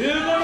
Hugo!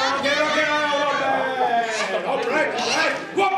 Get up, get up, get up, All right, all right.